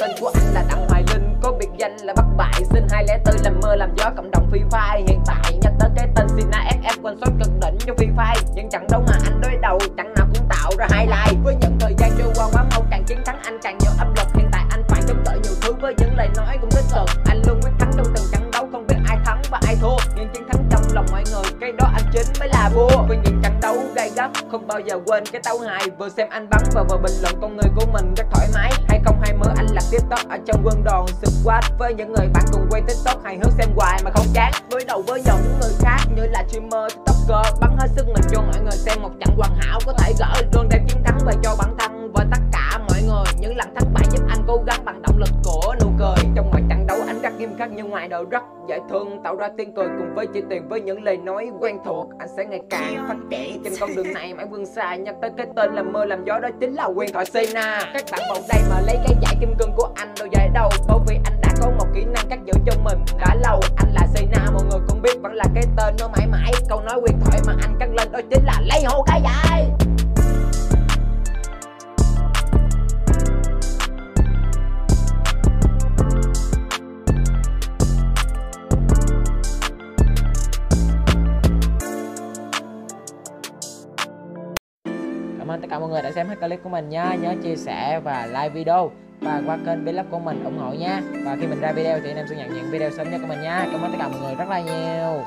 tên của anh là đặng hoài linh. Có biệt danh là Bắc bại. Sinh 204 làm mơ, làm gió cộng đồng phi phai hiện tại nhắc tới cái tên Sina FF quanh số cực đỉnh cho phi phai Nhưng trận đấu mà anh đối đầu, chẳng nào cũng tạo ra highlight. Với những thời gian trôi qua, quá mau càng chiến thắng, anh càng nhiều áp lực hiện tại anh phải chống đỡ nhiều thứ với những lời nói cũng tích cực anh luôn quyết thắng trong từng trận đấu, không biết ai thắng và ai thua. Nhưng chiến thắng trong lòng mọi người, cái đó anh chính mới là vua. Với những trận đấu gay gắt, không bao giờ quên cái tấu hài. Vừa xem anh bắn và vừa bình luận con người của mình rất thoải mái tiktok ở trong quân đoàn squad với những người bạn cùng quay tiktok hài hước xem hoài mà không chán. Đối đầu với những người khác như là streamer, tiktoker, bắn hết sức mình cho mọi người xem một trận hoàn hảo có thể gỡ luôn đem chiến thắng về cho bản thân và tất cả mọi người những lần thất bại. Giúp anh cố gắng bằng động lực của nụ cười. Trong mọi trận đấu, anh rất nghiêm khắc nhưng ngoài đời rất dễ thương, tạo ra tiếng cười cùng với chỉ tiền với những lời nói quen thuộc. Anh sẽ ngày càng phát triển. Trên con đường này, mãi vươn xa, nhắc tới cái tên làm mơ làm gió đó chính là quyền thoại Sina các bạn vào đây mà lấy cái cho mình đã lâu anh là Sina, mọi người cũng biết vẫn là cái tên nó mãi mãi. Câu nói quyền thoại mà anh cắt lên đó chính là lấy hồ cái dài ơn tất cả mọi người đã xem hết clip của mình nha. Nhớ chia sẻ và like video. Và qua kênh vlog của mình ủng hộ nha. Và khi mình ra video thì anh em sẽ nhận những video sớm nhất của mình nha. Cảm ơn tất cả mọi người rất là nhiều.